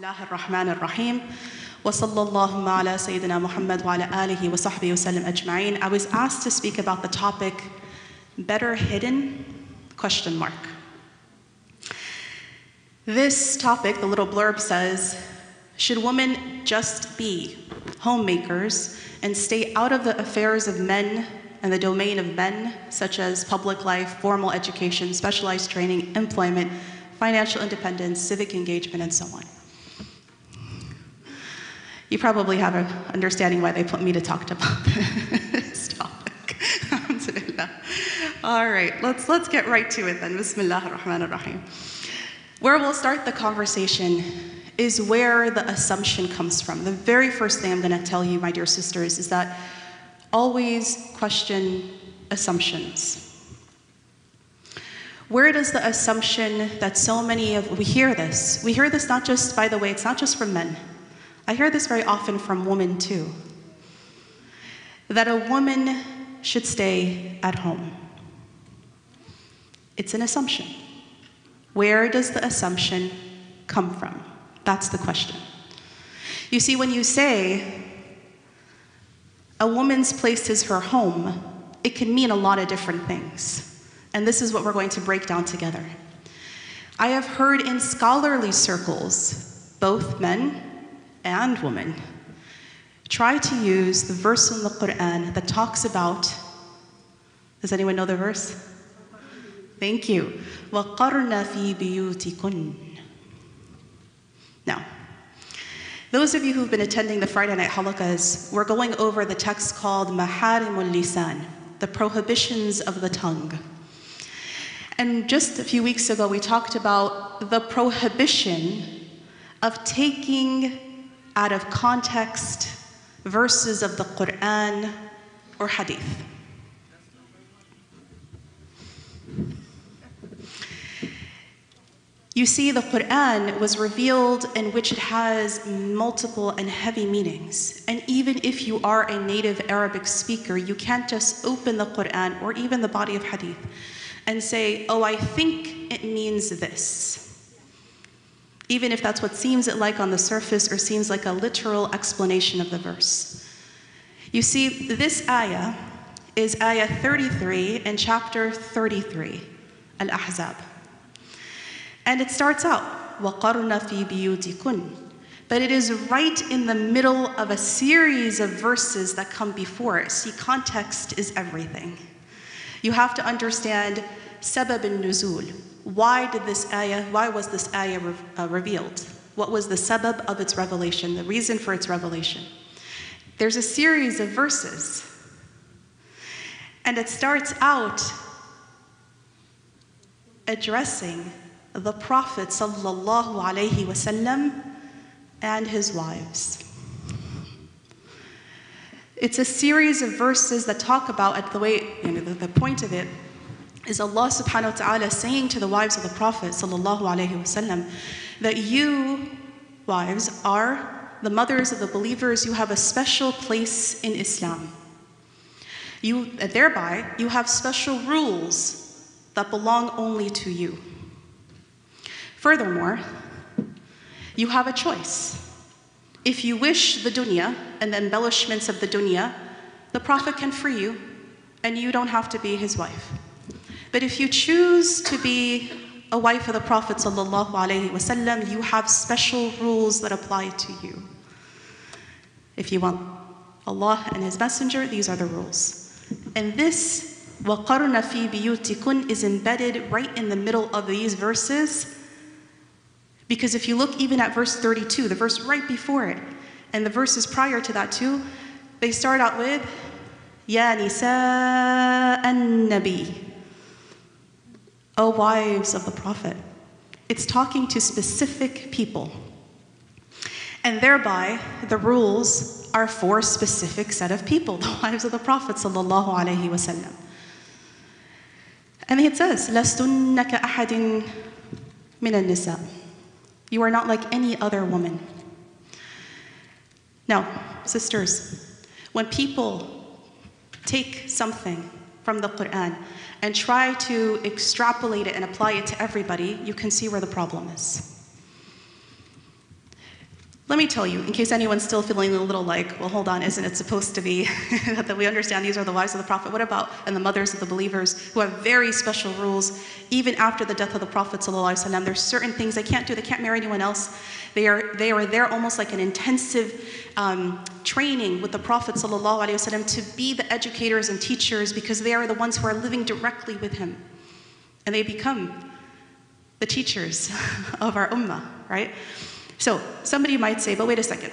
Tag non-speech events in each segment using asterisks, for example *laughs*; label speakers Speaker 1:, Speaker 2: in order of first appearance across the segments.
Speaker 1: الله الرحمن الرحيم وصلى اللهم على سيدنا محمد وعلى آله وصحبه وسلم أجمعين. I was asked to speak about the topic better hidden question mark. This topic, the little blurb says, should women just be homemakers and stay out of the affairs of men and the domain of men, such as public life, formal education, specialized training, employment, financial independence, civic engagement, and so on? You probably have an understanding why they put me to talk about *laughs* this topic. All right, let's, let's get right to it then. Bismillah ar-Rahman ar-Rahim. Where we'll start the conversation is where the assumption comes from. The very first thing I'm going to tell you, my dear sisters, is that always question assumptions. Where does the assumption that so many of we hear this? We hear this not just, by the way, it's not just from men. I hear this very often from women too. That a woman should stay at home. It's an assumption. Where does the assumption come from? That's the question. You see, when you say a woman's place is her home, it can mean a lot of different things. And this is what we're going to break down together. I have heard in scholarly circles, both men and women, try to use the verse in the Quran that talks about, does anyone know the verse? Thank you. وَقَرْنَ فِي بِيُوتِكُنَّ Now, those of you who've been attending the Friday night halakas, we're going over the text called Maharimul Lisan, the prohibitions of the tongue. And just a few weeks ago, we talked about the prohibition of taking out of context verses of the Quran or Hadith. You see, the Quran was revealed in which it has multiple and heavy meanings. And even if you are a native Arabic speaker, you can't just open the Quran or even the body of Hadith and say, oh, I think it means this Even if that's what seems it like on the surface or seems like a literal explanation of the verse. You see, this ayah is ayah 33 in chapter 33, Al Ahzab. And it starts out, وَقَرْنَ فِي بِيُوتِكُنْ But it is right in the middle of a series of verses that come before it. See, context is everything. You have to understand sabab al-nuzul. why did this ayah, why was this ayah re- uh, revealed? What was the sabab of its revelation, the reason for its revelation? There's a series of verses. And it starts out addressing the Prophet sallallahu alaihi wasallam and his wives. It's a series of verses that talk about at the way, you know, the, the point of it is Allah subhanahu wa ta'ala saying to the wives of the Prophet sallallahu alaihi wasallam that you, wives, are the mothers of the believers, you have a special place in Islam. You, uh, thereby, you have special rules that belong only to you. Furthermore, you have a choice. If you wish the dunya and the embellishments of the dunya, the Prophet can free you and you don't have to be his wife. But if you choose to be a wife of the Prophet wasallam, you have special rules that apply to you. If you want Allah and His Messenger, these are the rules. And this وَقَرْنَ فِي بِيُوتِكُنْ is embedded right in the middle of these verses because if you look even at verse 32, the verse right before it, and the verses prior to that too, they start out with Ya Nisa an Nabi. O wives of the Prophet. It's talking to specific people. And thereby, the rules are for a specific set of people, *laughs* the wives of the Prophet. sallallahu alaihi wasallam. And it says, لَسْتُنَّ كَأَحَدٍ مِنَ النِّسَاءِ you are not like any other woman. Now, sisters, when people take something from the Quran and try to extrapolate it and apply it to everybody, you can see where the problem is. Let me tell you, in case anyone's still feeling a little like, well, hold on, isn't it supposed to be *laughs* that we understand these are the wives of the Prophet? What about, and the mothers of the believers who have very special rules, even after the death of the Prophet? there's certain things they can't do, they can't marry anyone else. They are, they are there almost like an intensive um, training with the Prophet ﷺ to be the educators and teachers because they are the ones who are living directly with him. And they become the teachers *laughs* of our ummah, right? So somebody might say, but wait a second.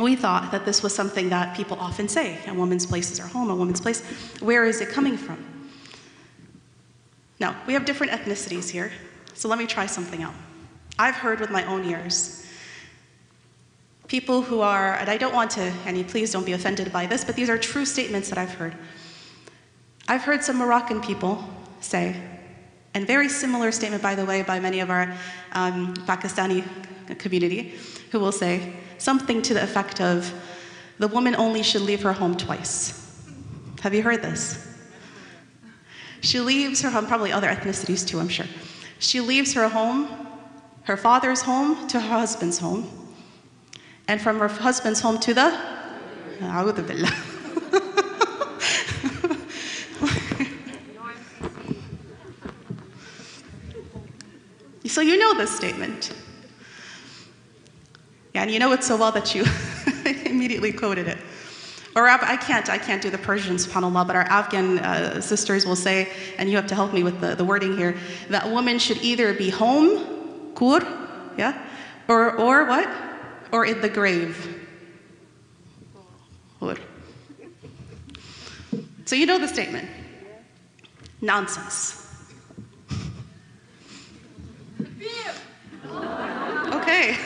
Speaker 1: We thought that this was something that people often say a woman's place is her home, a woman's place. Where is it coming from? Now, we have different ethnicities here, so let me try something out. I've heard with my own ears people who are, and I don't want to, and please don't be offended by this, but these are true statements that I've heard. I've heard some Moroccan people say, and very similar statement, by the way, by many of our um, Pakistani community who will say something to the effect of, the woman only should leave her home twice. Have you heard this? She leaves her home, probably other ethnicities too, I'm sure. She leaves her home, her father's home, to her husband's home, and from her husband's home to the. *laughs* so you know this statement. And you know it so well that you *laughs* immediately quoted it. Or I can't, I can't do the Persian, subhanAllah, but our Afghan uh, sisters will say, and you have to help me with the, the wording here, that woman should either be home, kur, yeah, or, or what? Or in the grave. Kur. So you know the statement. Nonsense. Okay.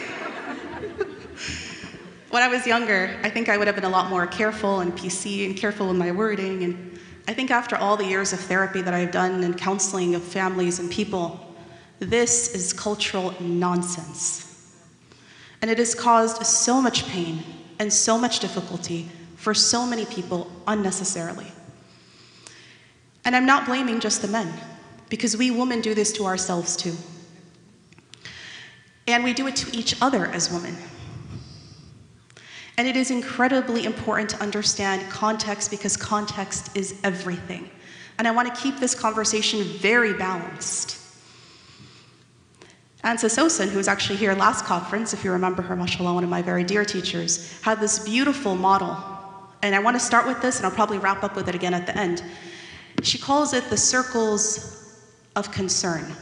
Speaker 1: When I was younger, I think I would have been a lot more careful and PC and careful with my wording. And I think after all the years of therapy that I've done and counseling of families and people, this is cultural nonsense. And it has caused so much pain and so much difficulty for so many people unnecessarily. And I'm not blaming just the men, because we women do this to ourselves too. And we do it to each other as women. And it is incredibly important to understand context because context is everything. And I want to keep this conversation very balanced. Ansa Sosin, who was actually here last conference, if you remember her, mashallah, one of my very dear teachers, had this beautiful model. And I want to start with this, and I'll probably wrap up with it again at the end. She calls it the circles of concern,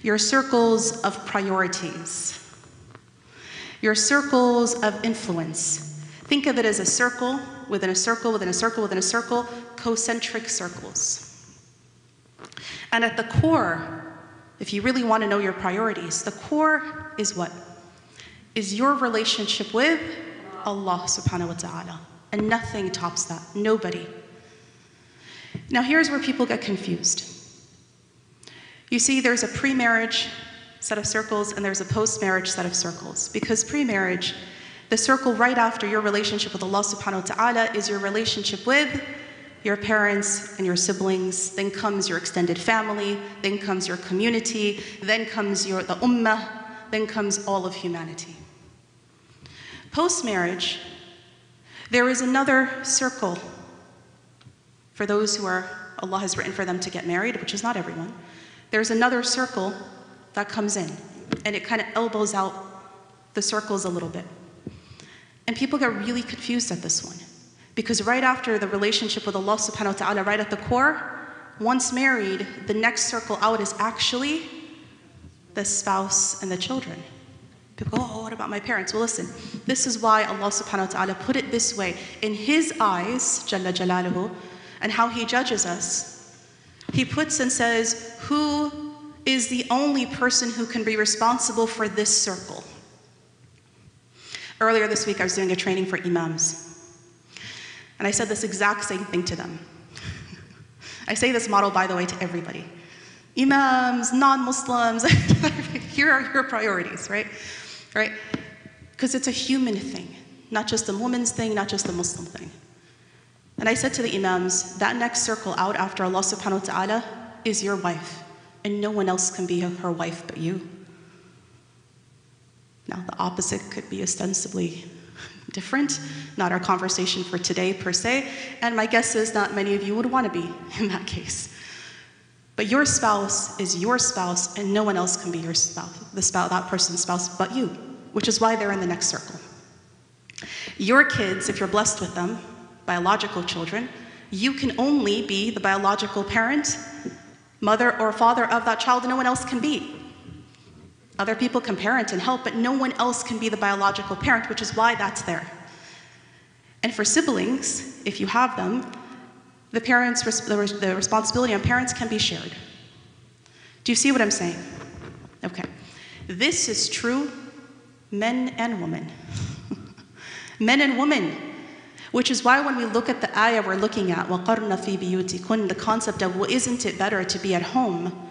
Speaker 1: your circles of priorities your circles of influence. Think of it as a circle within a circle within a circle within a circle, concentric circles. And at the core, if you really want to know your priorities, the core is what? Is your relationship with Allah subhanahu wa ta'ala. And nothing tops that. Nobody. Now, here's where people get confused. You see, there's a pre marriage set of circles and there's a post marriage set of circles. Because pre marriage, the circle right after your relationship with Allah subhanahu wa ta'ala is your relationship with your parents and your siblings, then comes your extended family, then comes your community, then comes your the ummah, then comes all of humanity. Post marriage, there is another circle for those who are Allah has written for them to get married, which is not everyone. There's another circle that comes in and it kind of elbows out the circles a little bit. And people get really confused at this one because right after the relationship with Allah subhanahu wa ta'ala, right at the core, once married, the next circle out is actually the spouse and the children. People go, oh, what about my parents? Well, listen, this is why Allah subhanahu wa ta'ala put it this way. In His eyes, Jalla Jalaluhu, and how He judges us, He puts and says, who is the only person who can be responsible for this circle. Earlier this week, I was doing a training for imams. And I said this exact same thing to them. *laughs* I say this model, by the way, to everybody. Imams, non Muslims, *laughs* here are your priorities, right? Right? Because it's a human thing, not just a woman's thing, not just a Muslim thing. And I said to the Imams, that next circle out after Allah subhanahu wa ta'ala is your wife and no one else can be her wife but you. Now, the opposite could be ostensibly *laughs* different, not our conversation for today per se, and my guess is not many of you would want to be *laughs* in that case. But your spouse is your spouse, and no one else can be your spouse, the spouse, that person's spouse, but you, which is why they're in the next circle. Your kids, if you're blessed with them, biological children, you can only be the biological parent, mother, or father of that child, no one else can be. Other people can parent and help, but no one else can be the biological parent, which is why that's there. And for siblings, if you have them, the parents the responsibility on parents can be shared. Do you see what I'm saying? Okay. This is true men and women. *laughs* men and women. Which is why when we look at the ayah we're looking at, وَقَرْنَ فِي بِيُوتِكُنْ the concept of, well, isn't it better to be at home?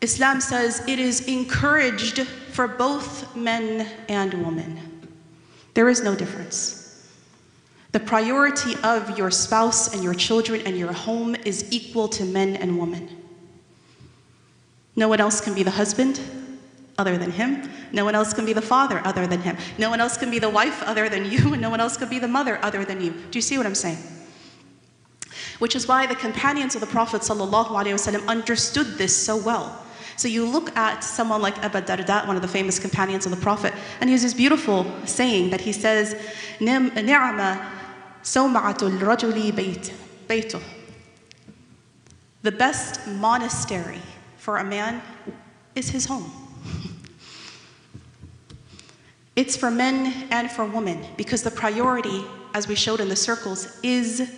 Speaker 1: Islam says it is encouraged for both men and women. There is no difference. The priority of your spouse and your children and your home is equal to men and women. No one else can be the husband other than him. No one else can be the father other than him. No one else can be the wife other than you, and no one else can be the mother other than you. Do you see what I'm saying? Which is why the companions of the Prophet ﷺ understood this so well. So you look at someone like Abu Darda, one of the famous companions of the Prophet, and he has this beautiful saying that he says, نعم سومعة الرجل بيت بيته. The best monastery for a man is his home. It's for men and for women because the priority, as we showed in the circles, is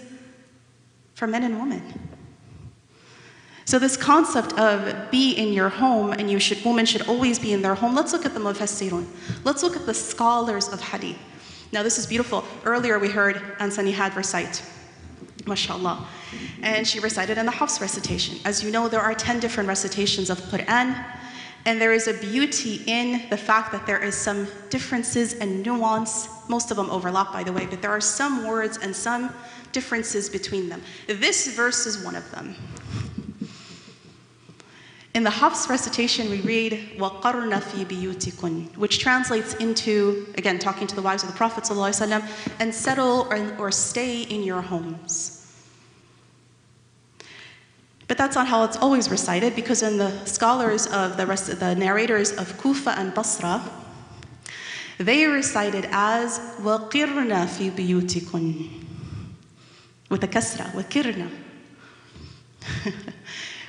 Speaker 1: for men and women. So this concept of be in your home and you should women should always be in their home. Let's look at the mufassirun. Let's look at the scholars of hadith. Now this is beautiful. Earlier we heard Ansani had recite. MashaAllah. And she recited in the Hafs recitation. As you know, there are 10 different recitations of Quran. And there is a beauty in the fact that there is some differences and nuance. Most of them overlap, by the way, but there are some words and some differences between them. This verse is one of them. In the Hafs recitation, we read, وَقَرْنَ فِي بِيُوتِكُنْ, which translates into, again, talking to the wives of the Prophet ﷺ, and settle or, or stay in your homes. But that's not how it's always recited, because in the scholars of the rest of the narrators of Kufa and Basra, they recite it as وَقِرْنَ فِي بِيُوتِكُنْ with a kasra, وَقِرْنَ, *laughs*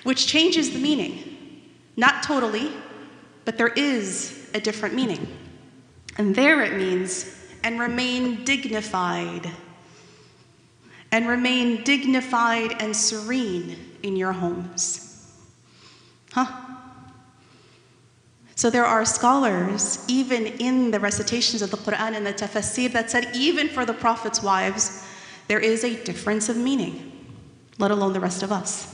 Speaker 1: which changes the meaning. Not totally, but there is a different meaning. And there it means, and remain dignified. And remain dignified and serene in your homes. Huh? So there are scholars, even in the recitations of the Quran and the tafsir, that said even for the Prophet's wives, there is a difference of meaning, let alone the rest of us.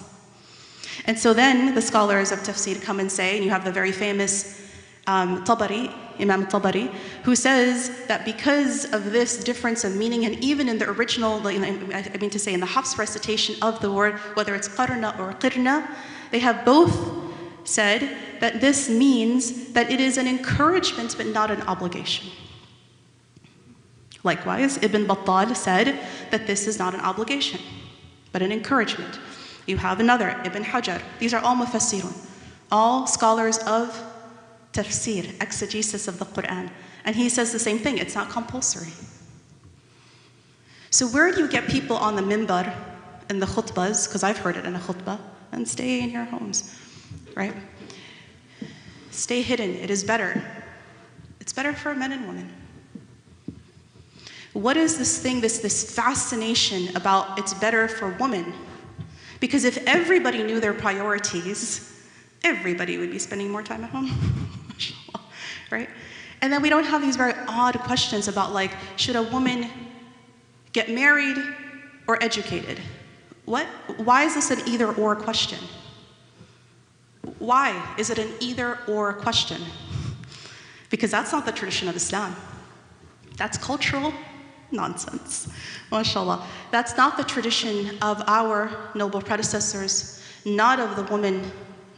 Speaker 1: And so then the scholars of tafsir come and say, and you have the very famous um, Tabari, Imam Tabari, who says that because of this difference of meaning, and even in the original, I mean to say in the Hafs recitation of the word, whether it's qarna or qirna, they have both said that this means that it is an encouragement but not an obligation. Likewise, Ibn Battal said that this is not an obligation, but an encouragement. You have another, Ibn Hajar. These are all mufassirun, all scholars of tafsir, exegesis of the Quran. And he says the same thing, it's not compulsory. So where do you get people on the mimbar in the khutbahs, because I've heard it in a khutbah, and stay in your homes, right? Stay hidden, it is better. It's better for men and women. What is this thing, this, this fascination about it's better for women? Because if everybody knew their priorities, everybody would be spending more time at home, *laughs* *laughs* right? And then we don't have these very odd questions about like, should a woman get married or educated? What? Why is this an either or question? Why is it an either or question? Because that's not the tradition of Islam. That's cultural nonsense. MashaAllah. That's not the tradition of our noble predecessors, not of the women,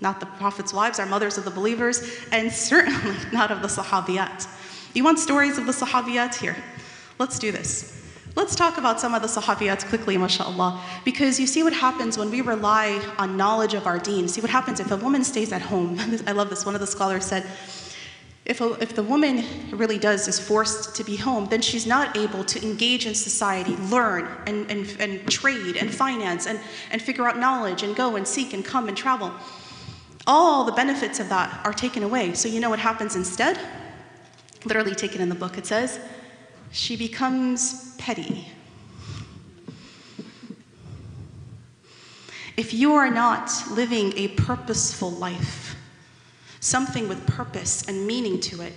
Speaker 1: not the Prophet's wives, our mothers of the believers, and certainly *laughs* not of the Sahabiyat. You want stories of the Sahabiyat? Here, let's do this. Let's talk about some of the Sahabiyat quickly, mashallah, because you see what happens when we rely on knowledge of our deen. See what happens if a woman stays at home. *laughs* I love this. One of the scholars said, if, a, if the woman really does is forced to be home, then she's not able to engage in society, learn and, and, and trade and finance and, and figure out knowledge and go and seek and come and travel. All the benefits of that are taken away. So you know what happens instead? Literally taken in the book, it says, she becomes petty. If you are not living a purposeful life, something with purpose and meaning to it,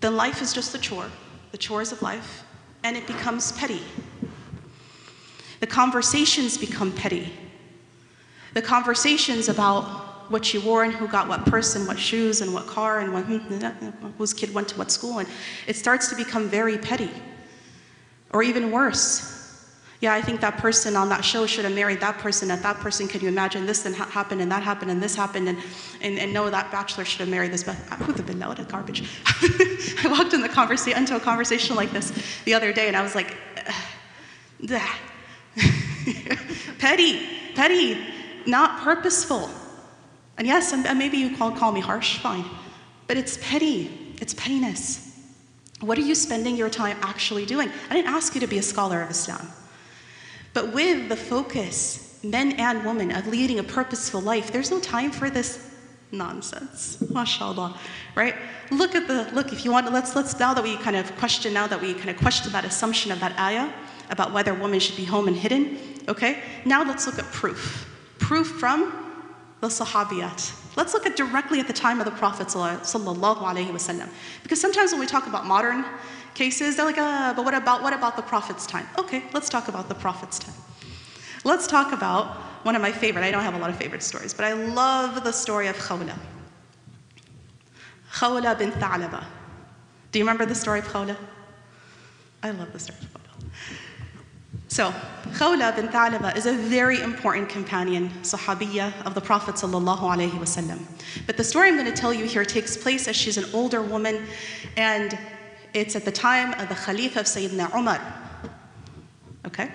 Speaker 1: then life is just a chore, the chores of life, and it becomes petty. The conversations become petty. The conversations about what she wore and who got what purse and what shoes and what car and what, *laughs* whose kid went to what school, and it starts to become very petty. Or even worse, yeah, I think that person on that show should have married that person, and that person, can you imagine this then ha- happened, and that happened, and this happened, and, and, and no, that bachelor should have married this, but who would have been what a garbage. *laughs* I walked in the conversa- into a conversation like this the other day, and I was like, *laughs* petty, petty, not purposeful. And yes, and maybe you call, call me harsh, fine, but it's petty, it's pettiness. What are you spending your time actually doing? I didn't ask you to be a scholar of Islam. But with the focus, men and women, of leading a purposeful life, there's no time for this nonsense. MashaAllah. Right? Look at the look, if you want let's let's now that we kind of question, now that we kind of question that assumption of that ayah about whether women should be home and hidden, okay? Now let's look at proof. Proof from the Sahabiyat. Let's look at directly at the time of the Prophet wasallam. Because sometimes when we talk about modern cases, they're like, ah, but what about, what about the Prophet's time? Okay, let's talk about the Prophet's time. Let's talk about one of my favorite, I don't have a lot of favorite stories, but I love the story of Khawla. Khawla bin Tha'laba. Do you remember the story of Khawla? I love the story of Khawla. So, Khawla bin Tha'laba is a very important companion, Sahabiya of the Prophet ﷺ. But the story I'm going to tell you here takes place as she's an older woman and it's at the time of the Khalifa of Sayyidina Umar. Okay?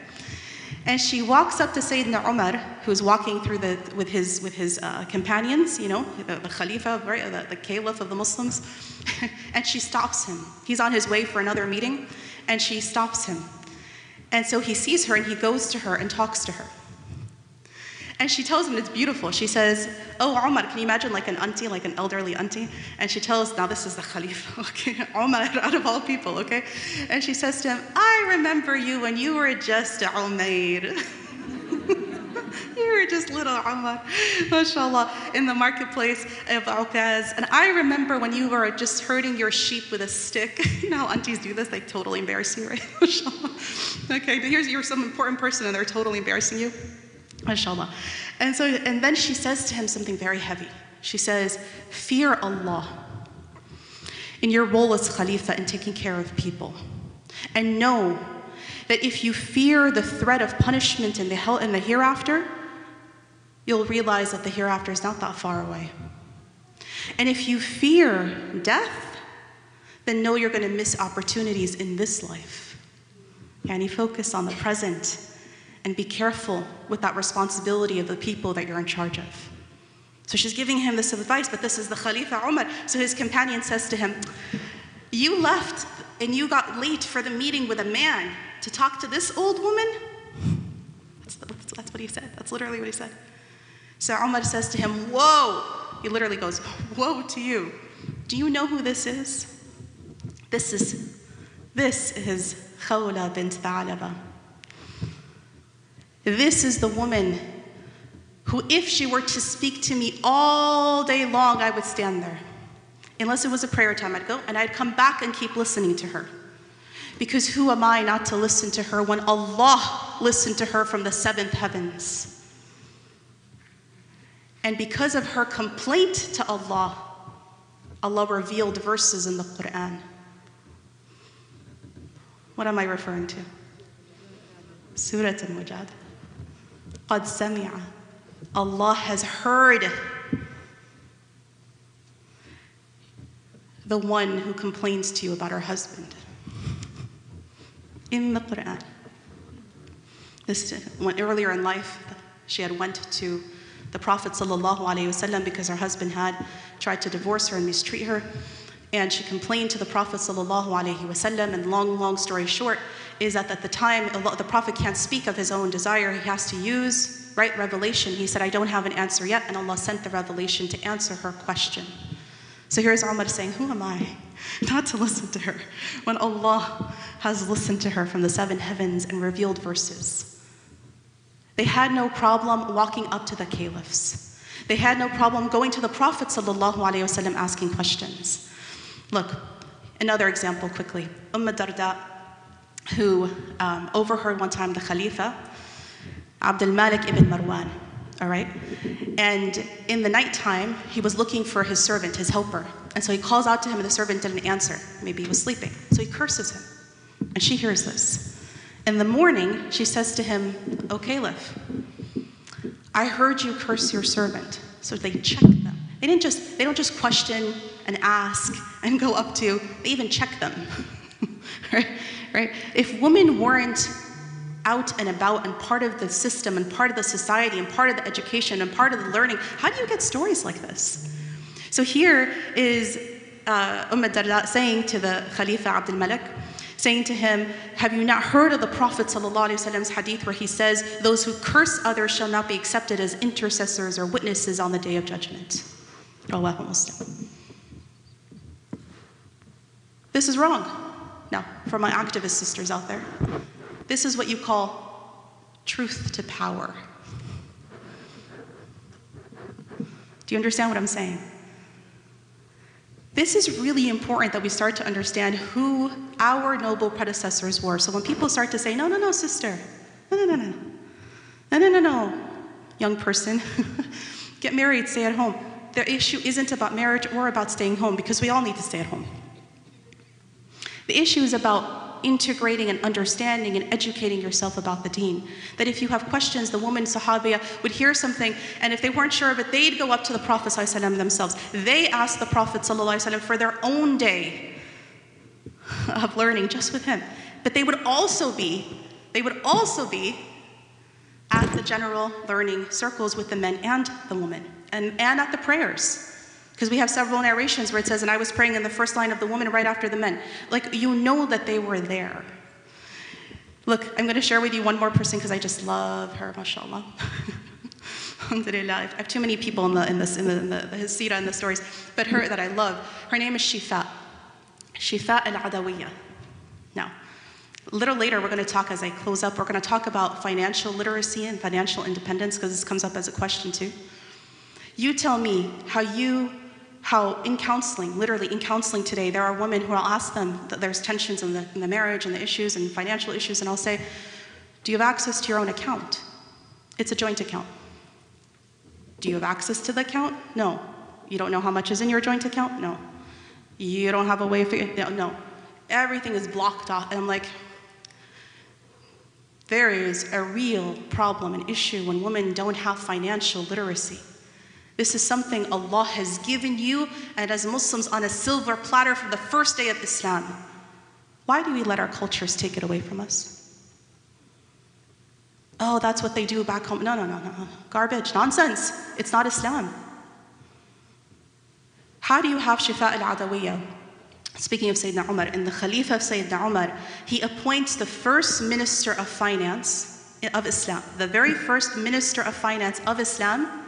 Speaker 1: And she walks up to Sayyidina Umar, who's walking through the, with his, with his uh, companions, you know, the, the Khalifa, right, the, the Caliph of the Muslims, *laughs* and she stops him. He's on his way for another meeting, and she stops him. And so he sees her and he goes to her and talks to her. And she tells him it's beautiful. She says, Oh, Omar, can you imagine like an auntie, like an elderly auntie? And she tells, now this is the Khalifa, *laughs* okay? Omar, out of all people, okay? And she says to him, I remember you when you were just Umair. *laughs* you were just little Omar, mashallah, in the marketplace of Ukaz. And I remember when you were just herding your sheep with a stick. *laughs* you know how aunties do this? They totally embarrass you, right? *laughs* mashallah. Okay, but here's you're some important person and they're totally embarrassing you. MashaAllah. And so, and then she says to him something very heavy. She says, Fear Allah in your role as Khalifa and taking care of people. And know that if you fear the threat of punishment in the hell in the hereafter, you'll realize that the hereafter is not that far away. And if you fear death, then know you're going to miss opportunities in this life. And you focus on the present and be careful with that responsibility of the people that you're in charge of. So she's giving him this advice, but this is the Khalifa Umar. So his companion says to him, You left and you got late for the meeting with a man to talk to this old woman? That's, that's what he said. That's literally what he said. So Umar says to him, Whoa! He literally goes, Woe to you. Do you know who this is? This is this is Khawla bint Tha'laba. This is the woman who, if she were to speak to me all day long, I would stand there. Unless it was a prayer time, I'd go and I'd come back and keep listening to her. Because who am I not to listen to her when Allah listened to her from the seventh heavens? And because of her complaint to Allah, Allah revealed verses in the Quran. What am I referring to? Surah Al-Mujadala. قد سمع. Allah has heard. the one who complains to you about her husband. In the Quran. This when earlier in life, she had went to the Prophet ﷺ because her husband had tried to divorce her and mistreat her. And she complained to the Prophet ﷺ, and long, long story short, is that at the time the Prophet can't speak of his own desire, he has to use right revelation. He said, I don't have an answer yet, and Allah sent the revelation to answer her question. So here's Umar saying, Who am I *laughs* not to listen to her when Allah has listened to her from the seven heavens and revealed verses? They had no problem walking up to the caliphs. They had no problem going to the Prophet ﷺ asking questions. Look, another example quickly. Umm Darda, who um, overheard one time the Khalifa, Abdul Malik ibn Marwan, all right? And in the nighttime, he was looking for his servant, his helper. And so he calls out to him, and the servant didn't answer. Maybe he was sleeping. So he curses him. And she hears this. In the morning, she says to him, O Caliph, I heard you curse your servant. So they check them. They didn't just, they don't just question and ask and go up to, they even check them. *laughs* right? right? If women weren't out and about and part of the system and part of the society and part of the education and part of the learning, how do you get stories like this? So here is uh, Umm Darda saying to the Khalifa Abdul Malik, saying to him, Have you not heard of the Prophet Prophet's hadith where he says, Those who curse others shall not be accepted as intercessors or witnesses on the day of judgment? This is wrong. Now, for my activist sisters out there, this is what you call truth to power. Do you understand what I'm saying? This is really important that we start to understand who our noble predecessors were. So when people start to say, no, no, no, sister, no, no, no, no, no, no, no, no, young person, *laughs* get married, stay at home. The issue isn't about marriage or about staying home because we all need to stay at home. The issue is about integrating and understanding and educating yourself about the deen. That if you have questions, the woman Sahabiya would hear something, and if they weren't sure of it, they'd go up to the Prophet ﷺ themselves. They asked the Prophet ﷺ for their own day *laughs* of learning just with him. But they would also be, they would also be at the general learning circles with the men and the women, and, and at the prayers. Because we have several narrations where it says, and I was praying in the first line of the woman right after the men. Like, you know that they were there. Look, I'm going to share with you one more person because I just love her, mashallah. *laughs* Alhamdulillah. I have too many people in the, in this, in the, in the, the and the stories, but her that I love, her name is Shifa. Shifa al-Adawiyya. Now, a little later, we're going to talk as I close up, we're going to talk about financial literacy and financial independence because this comes up as a question too. You tell me how you how in counseling, literally in counseling today, there are women who I'll ask them that there's tensions in the, in the marriage and the issues and financial issues, and I'll say, Do you have access to your own account? It's a joint account. Do you have access to the account? No. You don't know how much is in your joint account? No. You don't have a way of figuring no. Everything is blocked off. And I'm like, there is a real problem, an issue when women don't have financial literacy. This is something Allah has given you and as Muslims on a silver platter from the first day of Islam. Why do we let our cultures take it away from us? Oh, that's what they do back home. No, no, no, no. Garbage, nonsense. It's not Islam. How do you have Shifa al Adawiyah? Speaking of Sayyidina Umar, in the Khalifa of Sayyidina Umar, he appoints the first minister of finance of Islam. The very first minister of finance of Islam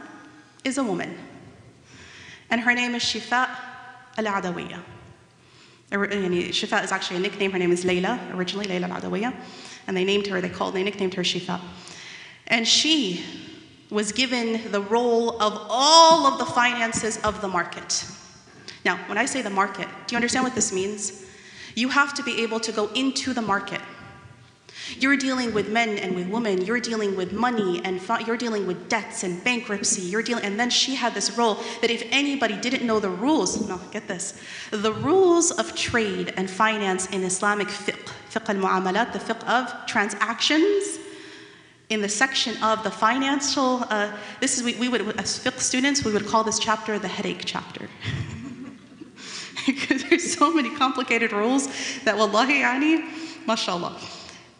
Speaker 1: is a woman. And her name is Shifa al Adawiyya. Uh, Shifa is actually a nickname. Her name is Layla, originally Layla al Adawiyya. And they named her, they called, they nicknamed her Shifa. And she was given the role of all of the finances of the market. Now, when I say the market, do you understand what this means? You have to be able to go into the market you're dealing with men and with women. You're dealing with money and you're dealing with debts and bankruptcy. You're dealing, and then she had this role that if anybody didn't know the rules, no, get this, the rules of trade and finance in Islamic fiqh, fiqh al-mu'amalat, the fiqh of transactions, in the section of the financial, uh, this is, we, we would, as fiqh students, we would call this chapter the headache chapter. *laughs* because there's so many complicated rules that wallahi yani, mashallah.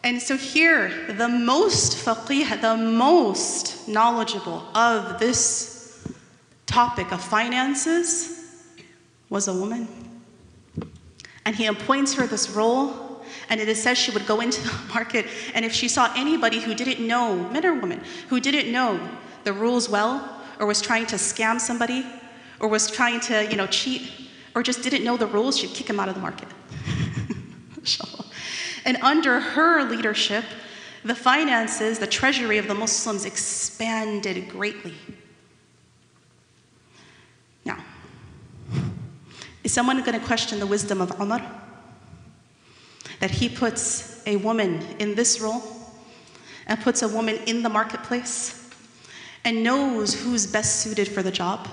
Speaker 1: And so here, the most faqih, the most knowledgeable of this topic of finances was a woman. And he appoints her this role, and it said she would go into the *laughs* market, and if she saw anybody who didn't know, men or women, who didn't know the rules well, or was trying to scam somebody, or was trying to, you know, cheat, or just didn't know the rules, she'd kick him out of the market. *laughs* And under her leadership, the finances, the treasury of the Muslims expanded greatly. Now, is someone going to question the wisdom of Umar? That he puts a woman in this role and puts a woman in the marketplace and knows who's best suited for the job?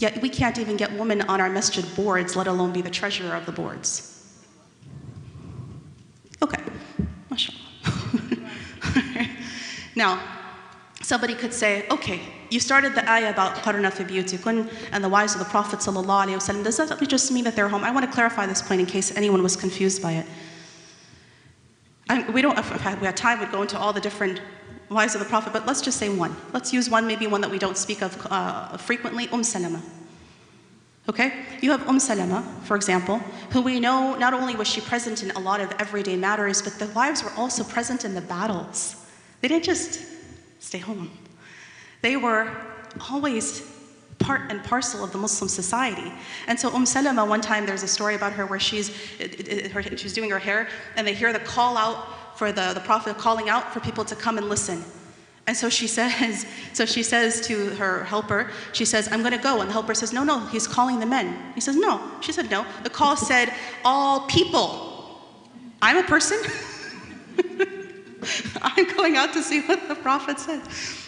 Speaker 1: Yet we can't even get women on our masjid boards, let alone be the treasurer of the boards. Okay, mashallah. *laughs* now, somebody could say, okay, you started the ayah about qarna fi biyutikun and the wives of the Prophet wasallam. Does that just mean that they're home? I want to clarify this point in case anyone was confused by it. I, we don't, if we had time, we'd go into all the different wives of the Prophet, but let's just say one. Let's use one, maybe one that we don't speak of uh, frequently, Umm Salama. Okay? You have Umm Salama, for example, who we know not only was she present in a lot of everyday matters, but the wives were also present in the battles. They didn't just stay home. They were always part and parcel of the Muslim society. And so Umm Salama, one time there's a story about her where she's, she's doing her hair and they hear the call out for the, the Prophet calling out for people to come and listen. And so she *laughs* says, so she says to her helper, she says, I'm gonna go. And the helper says, No, no, he's calling the men. He says, No. She said, No. The call said, All people. I'm a person. *laughs* I'm going out to see what the Prophet said.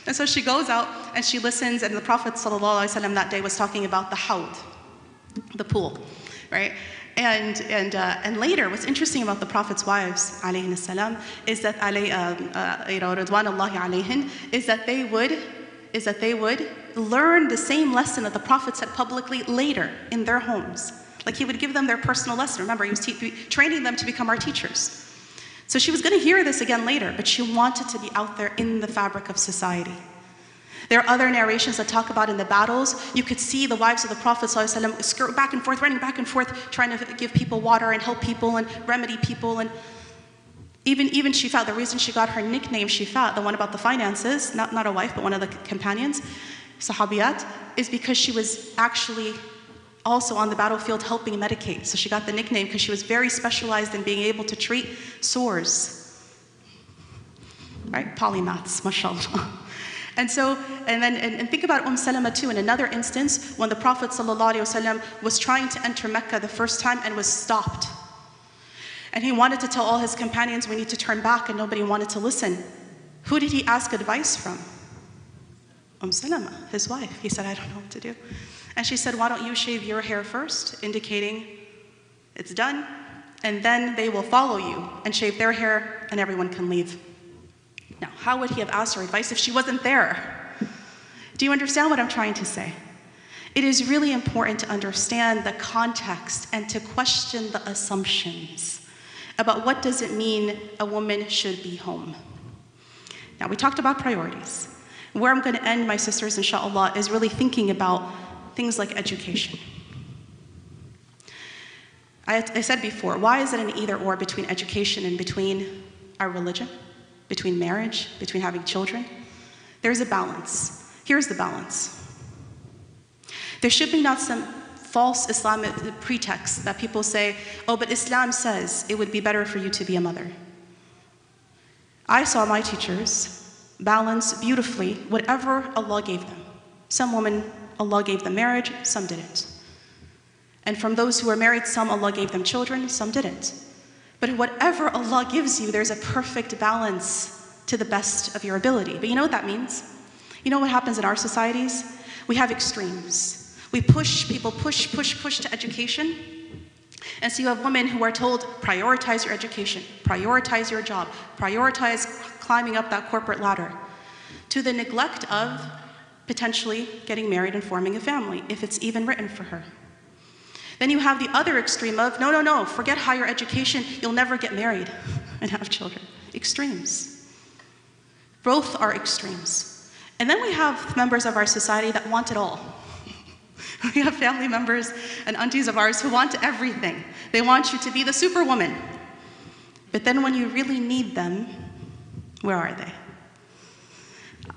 Speaker 1: And so she goes out and she listens, and the Prophet that day was talking about the hawd, the pool, right? And, and, uh, and later, what's interesting about the Prophet's wives, salam, is that, um, uh, you know, alayhin, is that they would, is that they would learn the same lesson that the Prophet said publicly later in their homes. Like he would give them their personal lesson. Remember, he was training them to become our teachers. So she was going to hear this again later, but she wanted to be out there in the fabric of society. There are other narrations that talk about in the battles, you could see the wives of the Prophet ﷺ skirt back and forth, running back and forth, trying to give people water and help people and remedy people. And even, even Shifa, the reason she got her nickname Shifa, the one about the finances, not, not a wife, but one of the companions, Sahabiyat, is because she was actually also on the battlefield helping medicate. So she got the nickname because she was very specialized in being able to treat sores. Right? Polymaths, mashallah. *laughs* And so, and then, and, and, think about Umm Salama too, in another instance, when the Prophet ﷺ was trying to enter Mecca the first time and was stopped. And he wanted to tell all his companions, we need to turn back, and nobody wanted to listen. Who did he ask advice from? Umm Salama, his wife. He said, I don't know what to do. And she said, why don't you shave your hair first, indicating it's done, and then they will follow you and shave their hair, and everyone can leave. Now, how would he have asked her advice if she wasn't there? Do you understand what I'm trying to say? It is really important to understand the context and to question the assumptions about what does it mean a woman should be home. Now, we talked about priorities. Where I'm going to end, my sisters, inshallah, is really thinking about things like education. I, I said before, why is it an either or between education and between our religion? Between marriage, between having children. There's a balance. Here's the balance. There should be not some false Islamic pretext that people say, oh, but Islam says it would be better for you to be a mother. I saw my teachers balance beautifully whatever Allah gave them. Some women, Allah gave them marriage, some didn't. And from those who were married, some Allah gave them children, some didn't. But whatever Allah gives you, there's a perfect balance to the best of your ability. But you know what that means? You know what happens in our societies? We have extremes. We push people, push, push, push to education. And so you have women who are told, prioritize your education, prioritize your job, prioritize climbing up that corporate ladder, to the neglect of potentially getting married and forming a family, if it's even written for her. Then you have the other extreme of no, no, no, forget higher education, you'll never get married *laughs* and have children. Extremes. Both are extremes. And then we have members of our society that want it all. *laughs* We have family members and aunties of ours who want everything. They want you to be the superwoman. But then when you really need them, where are they?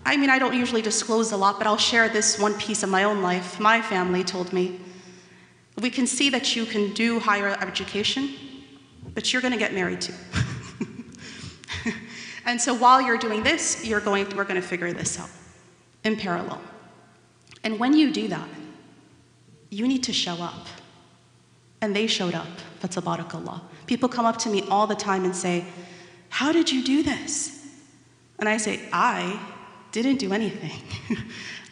Speaker 1: I mean, I don't usually disclose a lot, but I'll share this one piece of my own life. My family told me, we can see that you can do higher education, but you're going to get married too. *laughs* and so while you're doing this, you're going, we're going to figure this out in parallel. And when you do that, you need to show up. And they showed up, fatabarakallah. People come up to me all the time and say, How did you do this? And I say, I didn't do anything. *laughs*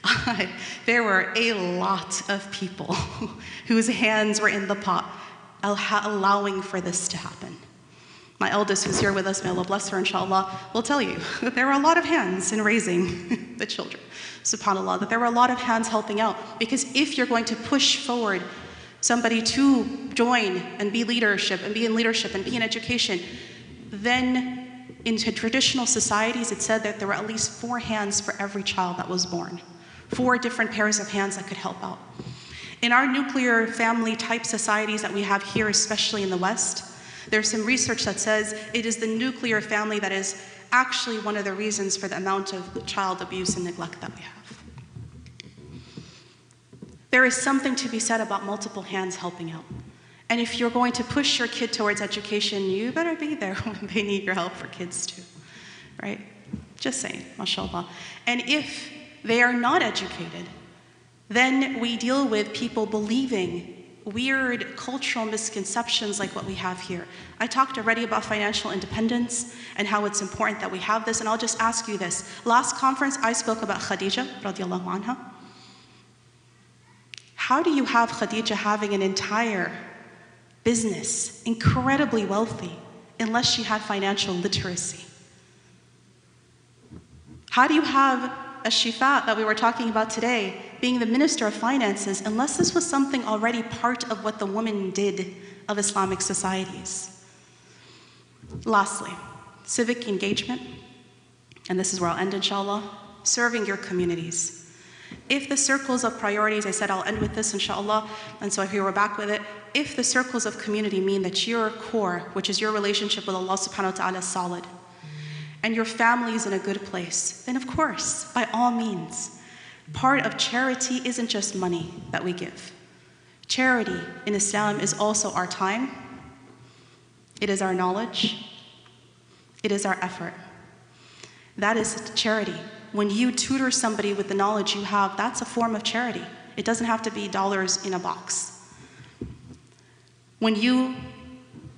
Speaker 1: *laughs* There were a lot of people *laughs* whose hands were in the pot, allowing for this to happen. My eldest, who's here with us, may Allah bless her, inshallah, will tell you *laughs* that there were a lot of hands in raising the children subhanAllah, that there were a lot of hands helping out. Because if you're going to push forward somebody to join and be leadership and be in leadership and be in education, then in traditional societies, it said that there were at least four hands for every child that was born, four different pairs of hands that could help out. In our nuclear family type societies that we have here, especially in the West, there's some research that says it is the nuclear family that is actually one of the reasons for the amount of child abuse and neglect that we have. There is something to be said about multiple hands helping out. And if you're going to push your kid towards education, you better be there *laughs* when they need your help for kids too, right? Just saying, mashallah. And if they are not educated, then we deal with people believing weird cultural misconceptions like what we have here. I talked already about financial independence and how it's important that we have this, and I'll just ask you this. Last conference, I spoke about Khadija, radiallahu anha. How do you have Khadija having an entire business, incredibly wealthy, unless she had financial literacy? How do you have ash-Shifa that we were talking about today, being the minister of finances, unless this was something already part of what the woman did of Islamic societies. Lastly, civic engagement, and this is where I'll end inshallah, serving your communities. If the circles of priorities, I said I'll end with this inshallah, and so here we're back with it. If the circles of community mean that your core, which is your relationship with Allah subhanahu wa ta'ala, is solid, and your family is in a good place, then of course, by all means, part of charity isn't just money that we give. Charity in Islam is also our time, it is our knowledge, it is our effort. That is charity. When you tutor somebody with the knowledge you have, that's a form of charity. It doesn't have to be dollars in a box. When you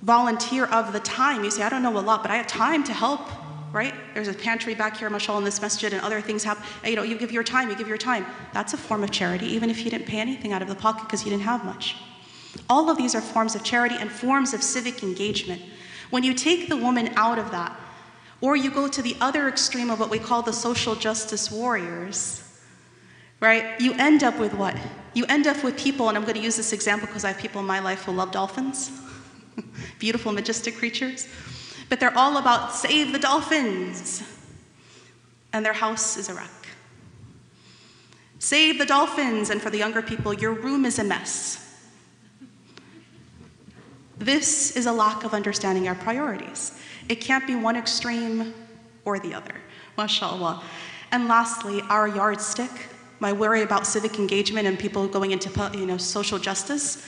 Speaker 1: volunteer of the time, you say, I don't know a lot, but I have time to help right? There's a pantry back here, mashallah, in this masjid, and other things happen. You know, you give your time, you give your time. That's a form of charity, even if you didn't pay anything out of the pocket because you didn't have much. All of these are forms of charity and forms of civic engagement. When you take the woman out of that, or you go to the other extreme of what we call the social justice warriors, right? You end up with what? You end up with people, and I'm going to use this example because I have people in my life who love dolphins, *laughs* beautiful, majestic creatures. But they're all about save the dolphins. And their house is a wreck. Save the dolphins, and for the younger people, your room is a mess. This is a lack of understanding our priorities. It can't be one extreme or the other, mashallah. And lastly, our yardstick, my worry about civic engagement and people going into you know, social justice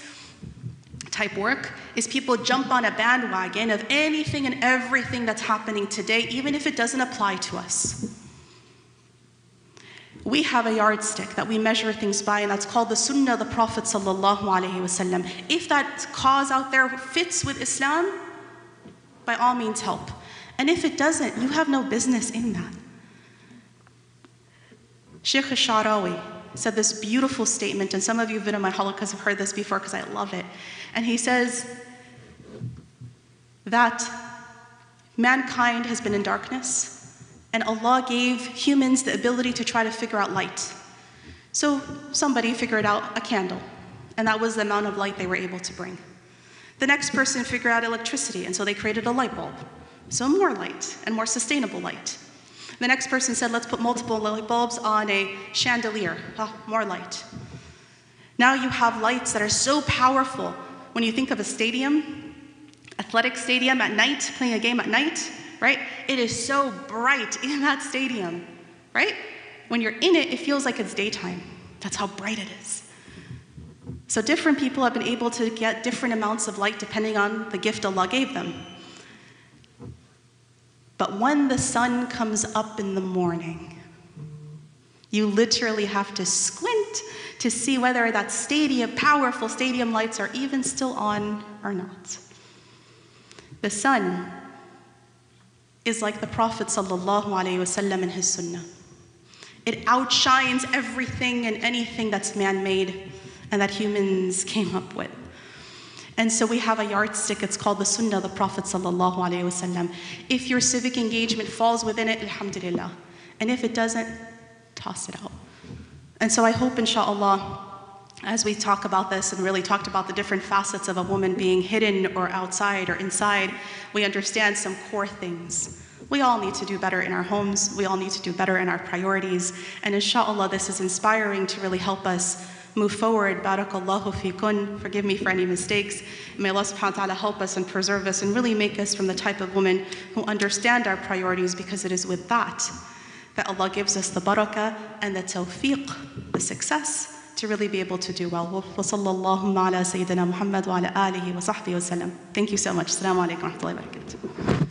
Speaker 1: type work is people jump on a bandwagon of anything and everything that's happening today, even if it doesn't apply to us. We have a yardstick that we measure things by, and that's called the Sunnah of the Prophet. If that cause out there fits with Islam, by all means help. And if it doesn't, you have no business in that. Sheikh Sharawi said this beautiful statement, and some of you have been in my halakas have heard this before because I love it. And he says that mankind has been in darkness, and Allah gave humans the ability to try to figure out light. So somebody figured out a candle, and that was the amount of light they were able to bring. The next person figured out electricity, and so they created a light bulb. So more light and more sustainable light. The next person said, let's put multiple light bulbs on a chandelier. Ah, more light. Now you have lights that are so powerful. When you think of a stadium, athletic stadium at night, playing a game at night, right? It is so bright *laughs* in that stadium, right? When you're in it, it feels like it's daytime. That's how bright it is. So different people have been able to get different amounts of light depending on the gift Allah gave them. But when the sun comes up in the morning, you literally have to squint to see whether that stadium, powerful stadium lights are even still on or not. The sun is like the Prophet ﷺ in his sunnah. It outshines everything and anything that's man made and that humans came up with. And so we have a yardstick, it's called the Sunnah of the Prophet. ﷺ. If your civic engagement falls within it, Alhamdulillah. And if it doesn't, toss it out. And so I hope, inshallah, as we talk about this and really talked about the different facets of a woman being hidden or outside or inside, we understand some core things. We all need to do better in our homes. We all need to do better in our priorities. And inshallah, this is inspiring to really help us move forward. Barakallahu fikun. Forgive me for any mistakes. May Allah subhanahu wa ta'ala help us and preserve us and really make us from the type of women who understand our priorities because it is with that that Allah gives us the barakah and the tawfiq, the success to really be able to do well. Thank you so much. Assalamu alaikum wa rahmatullahi wa barakatuh.